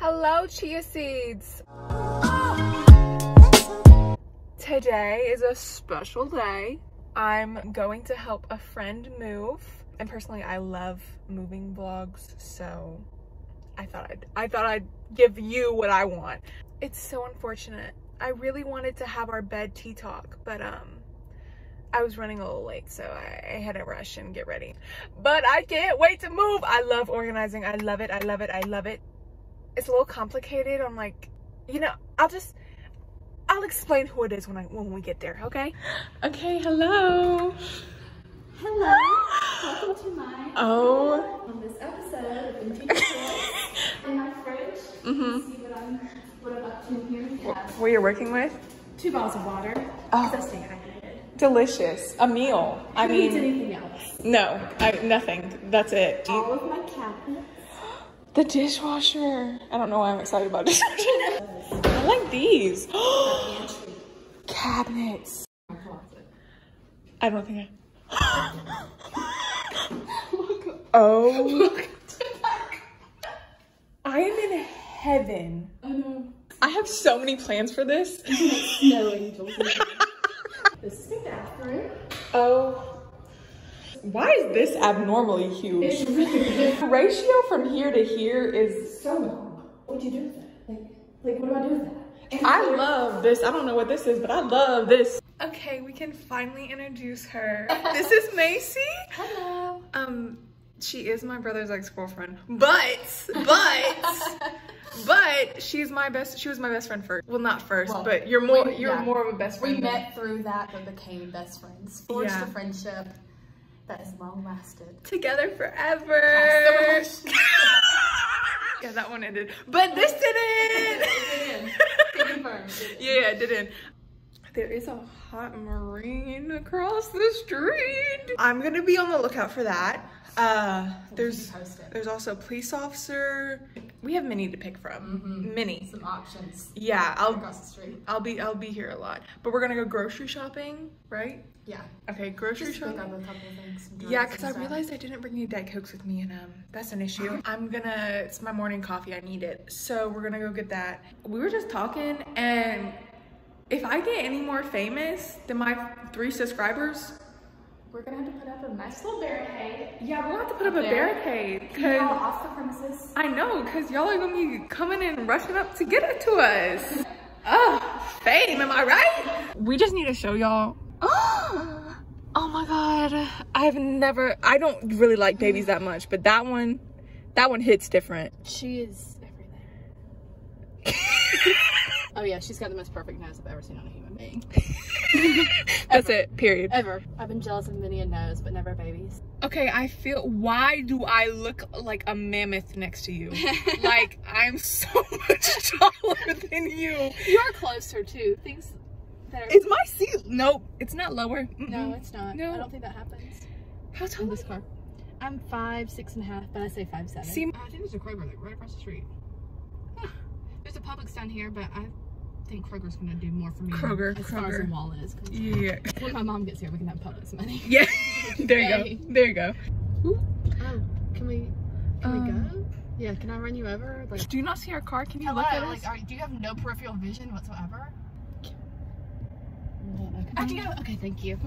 Hello, chia seeds. Today is a special day. I'm going to help a friend move. And personally, I love moving vlogs, so I thought I'd, I thought I'd give you what I want. It's so unfortunate. I really wanted to have our bed tea talk, but um, I was running a little late, so I, had to rush and get ready. But I can't wait to move. I love organizing. I love it. I love it. I love it. It's a little complicated. I'm like, you know, I'll just, I'll explain who it is when I when we get there. Okay. Okay. Hello. Hello, welcome to my Oh. on this episode of Vintage Toys. In my fridge, Mhm. see what I'm what I'm up to here. We What you're working with? two bottles of water. Oh. Because I stay hydrated. Delicious. A meal. I Who needs mean, anything else? no. I nothing. That's it. All of my cabinets. The dishwasher. I don't know why I'm excited about dishwasher. I like these. Cabinets. I don't think I. oh. I am in heaven. I know. I have so many plans for this. Angels. this is the bathroom. Oh. Why is this abnormally huge? It's. The ratio from here to here is. So long. What'd you do with that? Like, like what do I do with that? And I love this. I don't know what this is, but I love this. Okay, we can finally introduce her. this is Macy. Hello. Um, she is my brother's ex-girlfriend, but, but, but she's my best, she was my best friend first. Well, not first, Well, but you're more, we- you're yeah. more of a best friend. We met through that but became best friends. Forged Yeah. a friendship that has long lasted. Together forever. Yeah, that one ended, but this didn't. Confirmed. yeah, it didn't. There is a hot marine across the street. I'm gonna be on the lookout for that. Uh, there's there's also a police officer. We have many to pick from. Many. Some options Yeah, I'll across the street. I'll be I'll be here a lot. But we're gonna go grocery shopping, right? Yeah. Okay, grocery Just pick shopping. up a couple things. Yeah, because I realized I didn't bring any Diet Cokes with me, and um, that's an issue. I'm gonna, it's my morning coffee, I need it. So we're gonna go get that. We were just talking, and if I get any more famous than my three subscribers, We're gonna have to put up a nice little barricade. yeah, we're gonna have to put up a There. barricade. Y'all Cause off the premises. I know, cause y'all are gonna be coming and rushing up to get it to us. oh, fame, am I right? We just need to show y'all. Oh my god, I've never. I don't really like babies that much, but that one, that one hits different. She is everything. oh yeah, she's got the most perfect nose I've ever seen on a human being. That's it. Period. Ever. I've been jealous of many a nose, but never babies. Okay, I feel. Why do I look like a mammoth next to you? like I'm so much taller than you. You are closer too. Things that are. Is my seat? Nope, it's not lower. Mm-mm. no, it's not. No. I don't think that happens How tall is this car. I'm five, six and a half, but I say five seven. See- I think there's a Kroger like right across the street. Huh. There's a Publix down here, but I think Kroger's gonna do more for me. Kroger, as far as the Kroger. wall is. 'cause Yeah. When my mom gets here, we can have Publix money. Yeah. there you go. There you go. Oh, can we? Can we Um, go? Yeah. Can I run you over? Like, Do you not see our car? Can you hello. look at us? Like, are, do you have no peripheral vision whatsoever? I can go. Okay, thank you.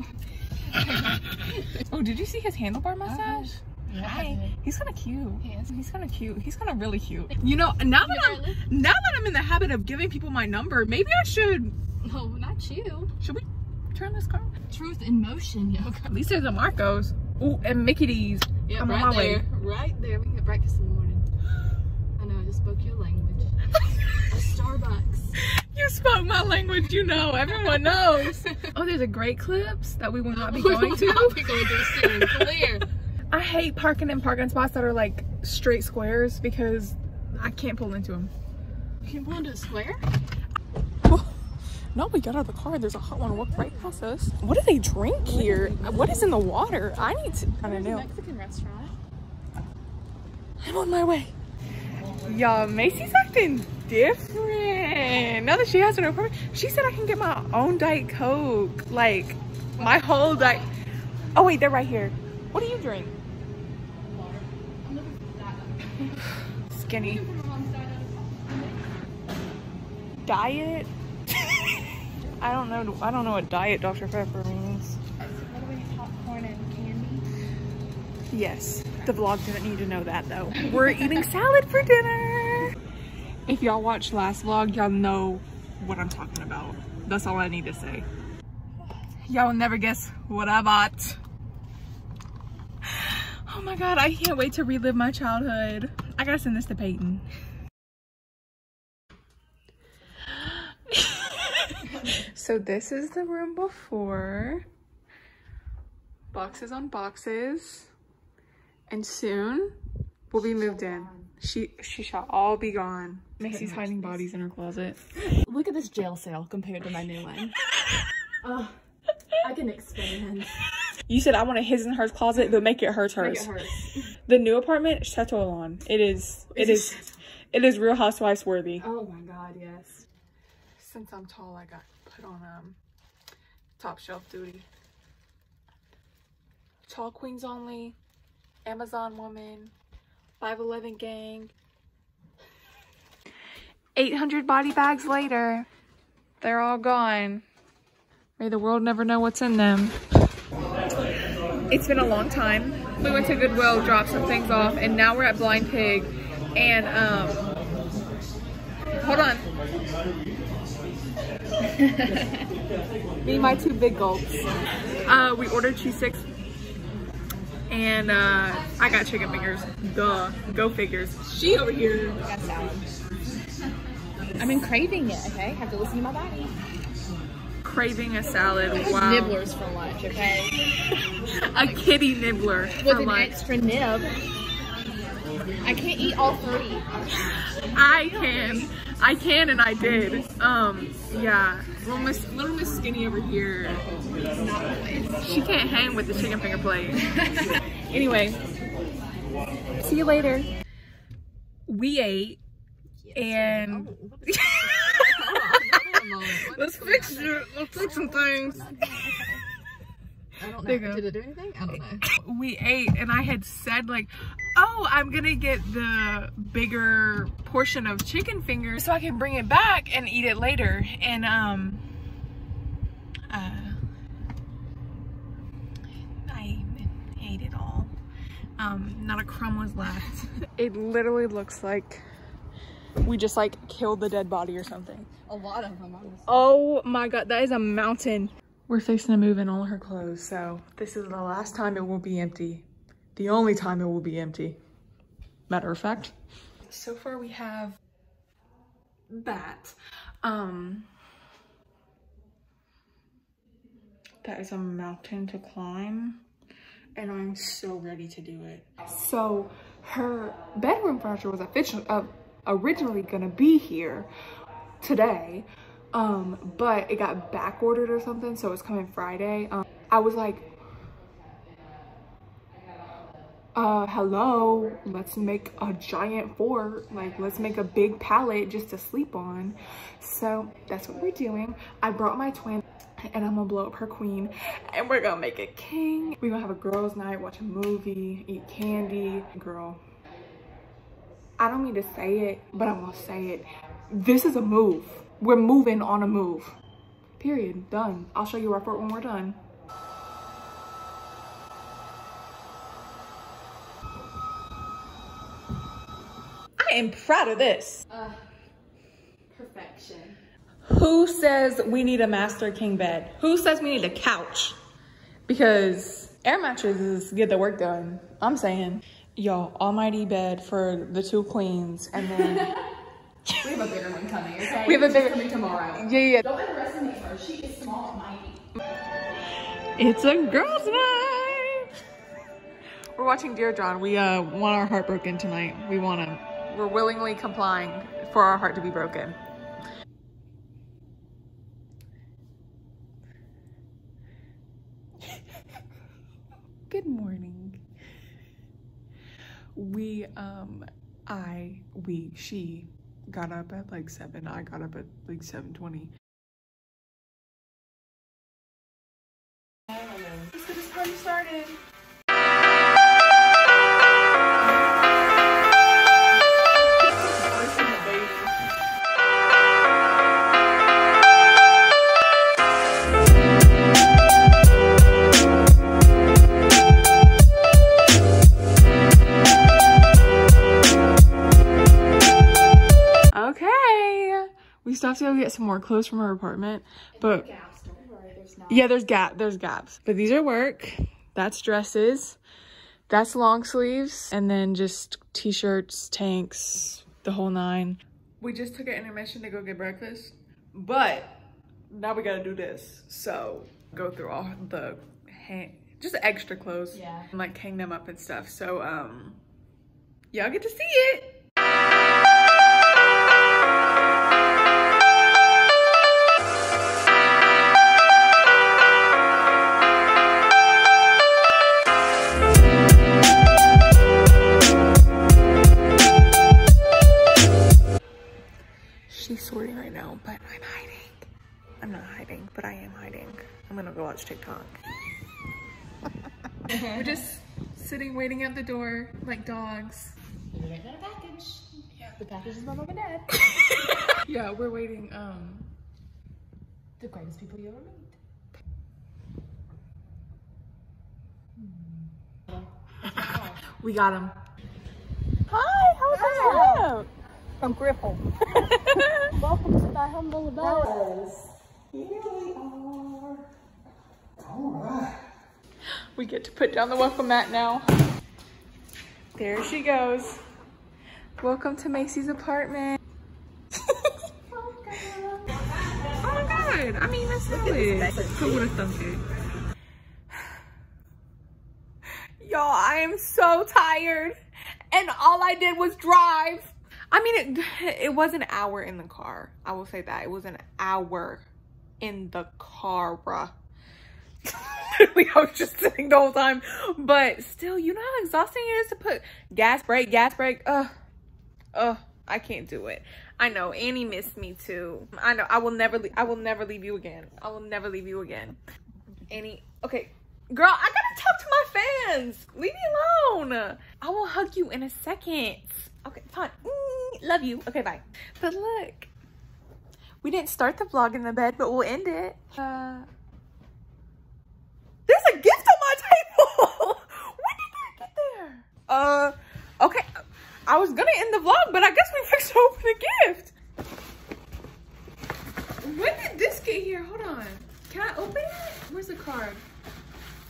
oh, did you see his handlebar mustache? Hi. He's kind of cute. He is. He's kind of cute. He's kind of really cute. You know, now that I'm now that I'm in the habit of giving people my number, maybe I should. No, not you. Should we turn this car? Truth in motion, yoga. At least there's a Marcos. Ooh, and Mickey D's. Yeah, I'm right on my there. way. Right there. We can get breakfast in the morning. I know. I just spoke your language. a Starbucks. You spoke my language, you know. Everyone knows. oh, there's a great clips that we will not be going to. We're to. not be going to soon. Clear. I hate parking in parking spots that are like straight squares because I can't pull into them. You can pull into a square. No, we got out of the car. There's a hot one walk right past us. What do they drink here? What is in the water? I need to. I don't know. Mexican restaurant. I'm on my way. Y'all, Macy's acting different. Now that she has an apartment, she said I can get my own Diet Coke. Like, my whole Diet. Oh, wait, they're right here. What do you drink? Water. I'm looking for that. Skinny. Diet. I don't know. I don't know what diet Dr Pepper means. Yes, the vlog didn't need to know that though. We're eating salad for dinner. If y'all watched last vlog, y'all know what I'm talking about. That's all I need to say. Y'all will never guess what I bought. Oh my God, I can't wait to relive my childhood. I gotta send this to Peyton. so this is the room before. Boxes on boxes. And soon we'll be moved in. She she shall all be gone. Macy's hiding bodies in her closet. Look at this jail cell compared to my new one. oh, I can expand. You said I want a his and hers closet, but make it hers hers. Make it hers. The new apartment, Chateau Alon. It is it is it is real housewives worthy. Oh my god, yes. Since I'm tall, I got put on um top shelf duty. Tall queens only, Amazon woman, 5'11 gang. 800 body bags later, they're all gone. May the world never know what's in them. It's been a long time. We went to Goodwill, dropped some things off, and now we're at Blind Pig. And, um, hold on. Me my two big gulps. Uh, we ordered cheese sticks. And uh, I got chicken fingers. Duh. Go figures. She over here. I've been craving it, okay? Have to listen to my body. Craving a salad. Wow. Nibblers for lunch, okay? A kitty nibbler With for an lunch. extra nib. I can't eat all three. I can. I can and I did. Um, yeah. Little Miss, little Miss Skinny over here. She can't hang with the chicken finger plate. anyway, see you later. We ate and let's fix it. Let's fix some things. I don't know. Did it do anything? I don't know. We ate and I had said like, oh, I'm gonna get the bigger portion of chicken fingers so I can bring it back and eat it later. And um, uh, I ate it all. Um, not a crumb was left. it literally looks like we just like killed the dead body or something. A lot of them, honestly. Oh my god, that is a mountain. We're fixing to move in all her clothes, so this is the last time it will be empty. The only time it will be empty. Matter of fact. So far we have that. Um that is a mountain to climb and I'm so ready to do it. So her bedroom furniture was official, uh, originally gonna be here today, um, but it got back ordered or something, so it's coming Friday. Um, I was like, uh, hello, let's make a giant fort, like let's make a big pallet just to sleep on. So that's what we're doing. I brought my twin and I'm gonna blow up her queen and we're gonna make a king. We're gonna have a girls night, watch a movie, eat candy. Girl, I don't mean to say it, but I'm gonna say it. This is a move. We're moving on a move. Period, done. I'll show you our fort when we're done. I am proud of this. Uh, perfection. Who says we need a master king bed? Who says we need a couch? Because air mattresses get the work done. I'm saying, y'all, almighty bed for the two queens, and then We have a bigger one coming, okay? we have a It's bigger. coming tomorrow. Yeah, yeah. Don't underestimate her. She is small and mighty. It's a girls' night. We're watching Dear John. We uh want our heart broken tonight. We want to. We're willingly complying for our heart to be broken. Good morning. We um I we she got up at like 7. I got up at like 7:20. Let's get this party started. Get some more clothes from her apartment. But yeah, there's gap there's gaps. But these are work. That's dresses. That's long sleeves. And then just t-shirts, tanks, the whole nine. We just took an intermission to go get breakfast. But now we gotta do this. So go through all the hang just extra clothes. Yeah. And like hang them up and stuff. So um y'all get to see it. Hiding, but I am hiding. I'm gonna go watch TikTok. We're just sitting waiting at the door like dogs. We got a package. Yeah. The package is my mom and dad. Yeah, we're waiting. Um, The greatest people you ever meet. we got him. Hi, how was from Gripple. Welcome to my humble abode. Here we are. All right. We get to put down the welcome mat now. There she goes. Welcome to Macy's apartment. oh my god. I mean, that's it? Y'all, I am so tired. And all I did was drive. I mean, it, it was an hour in the car. I will say that. It was an hour in the car, bruh. Literally, I was just sitting the whole time. But still, you know how exhausting it is to put gas brake, gas brake. Ugh. Ugh. I can't do it. I know Annie missed me too. I know. I will never. Le- I will never leave you again. I will never leave you again. Annie. Okay, girl. I gotta talk to my fans. Leave me alone. I will hug you in a second. Okay, fine. Mm, love you. Okay, bye. But look, we didn't start the vlog in the bed, but we'll end it. Uh, there's a gift on my table. when did that get there? Uh, okay. I was gonna end the vlog, but I guess we have to open a gift. When did this get here? Hold on. Can I open it? Where's the card?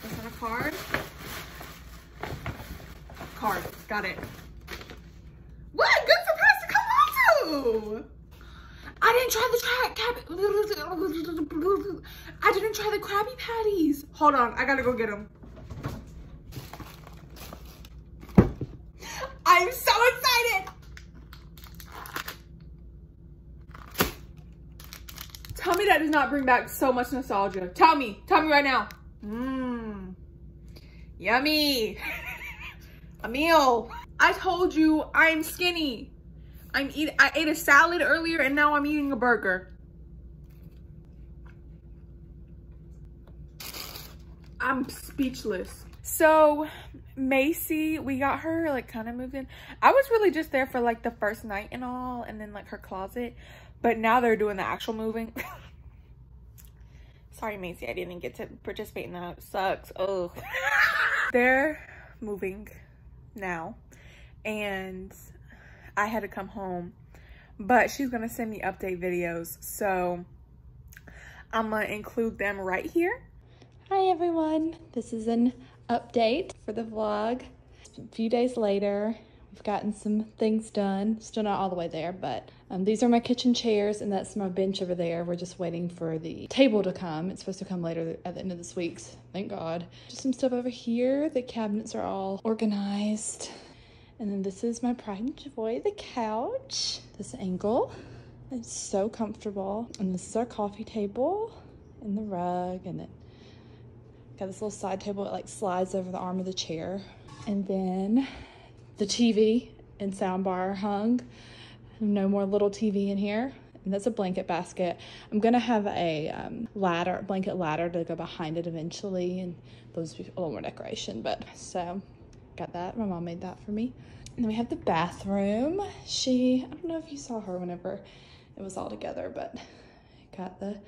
Is that a card. Card. Got it. What a good surprise to come on to! I didn't try the tra- cab- I didn't try the Krabby Patties. Hold on, I gotta go get them. I'm so excited. Tell me that does not bring back so much nostalgia. Tell me, tell me right now. Mmm, yummy. a meal. I told you I'm skinny. I'm eating, I ate a salad earlier and now I'm eating a burger. I'm speechless. So Macy, we got her like kind of moved in. I was really just there for like the first night and all and then like her closet. But now they're doing the actual moving. Sorry, Macy, I didn't get to participate in that. Sucks. Oh. they're moving now. And I had to come home. But she's going to send me update videos. So I'm going to include them right here. Hi everyone, this is an update for the vlog. A few days later, we've gotten some things done. Still not all the way there, but um, these are my kitchen chairs and that's my bench over there. We're just waiting for the table to come. It's supposed to come later at the end of this week, thank God. Just some stuff over here. The cabinets are all organized. And then this is my pride and joy, the couch. This angle, it's so comfortable. And this is our coffee table and the rug and it Got this little side table, it like slides over the arm of the chair. And then the TV and soundbar hung. No more little TV in here. And that's a blanket basket. I'm gonna have a um, ladder, blanket ladder to go behind it eventually and those be a little more decoration. But so got that. My mom made that for me. And then we have the bathroom. She, I don't know if you saw her whenever it was all together, but got the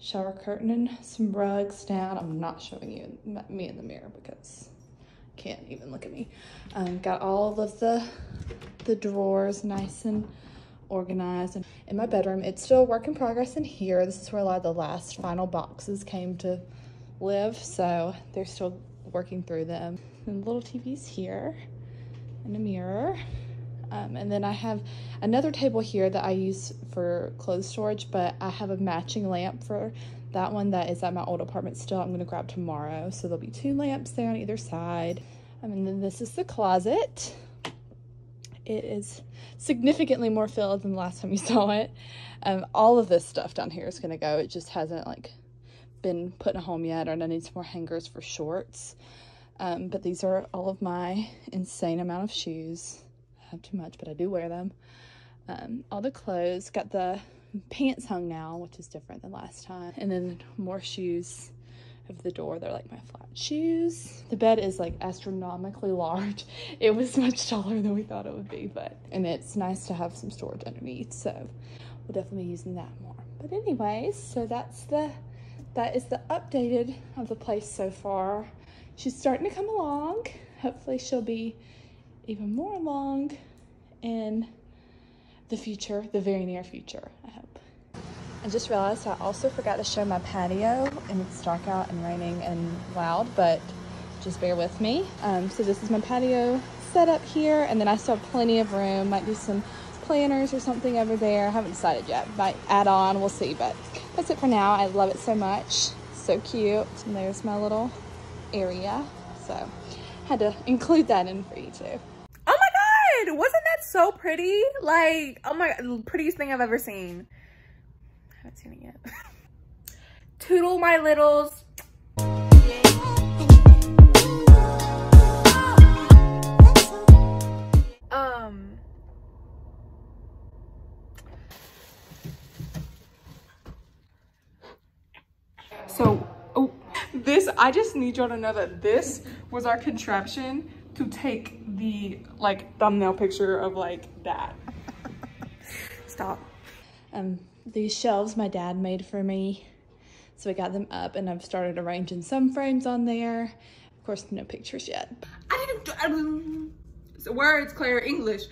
shower curtain and some rugs down. I'm not showing you me in the mirror because I can't even look at me. Um, got all of the the drawers nice and organized. And in my bedroom, it's still a work in progress in here. This is where a lot of the last final boxes came to live, so they're still working through them. And little TVs here and a mirror. Um, and then I have another table here that I use for clothes storage, but I have a matching lamp for that one that is at my old apartment still. I'm gonna grab tomorrow. So there'll be two lamps there on either side. Um, and then this is the closet. It is significantly more filled than the last time you saw it. Um, all of this stuff down here is gonna go. It just hasn't like been put in a home yet, or I need some more hangers for shorts. Um, but these are all of my insane amount of shoes. Have too much, but I do wear them. Um, all the clothes, got the pants hung now, which is different than last time. And then more shoes of the door. They're like my flat shoes. The bed is like astronomically large. It was much taller than we thought it would be, but, and it's nice to have some storage underneath. So we'll definitely be using that more. But anyways, so that's the, that is the updated of the place so far. She's starting to come along. Hopefully she'll be even more along in the future, the very near future, I hope. I just realized I also forgot to show my patio and it's dark out and raining and loud, but just bear with me. Um, so this is my patio set up here and then I still have plenty of room. Might do some planners or something over there. I haven't decided yet. Might add on, we'll see, but that's it for now. I love it so much. So cute. And there's my little area. So had to include that in for you too. Wasn't that so pretty? Like, oh my, prettiest thing I've ever seen. I haven't seen it yet. Toodle my littles. Um. So, oh, this, I just need y'all to know that this was our contraption to take the like thumbnail picture of like that. Stop. Um, these shelves my dad made for me. So we got them up and I've started arranging some frames on there. Of course, no pictures yet. I didn't do, um, words, Claire, English.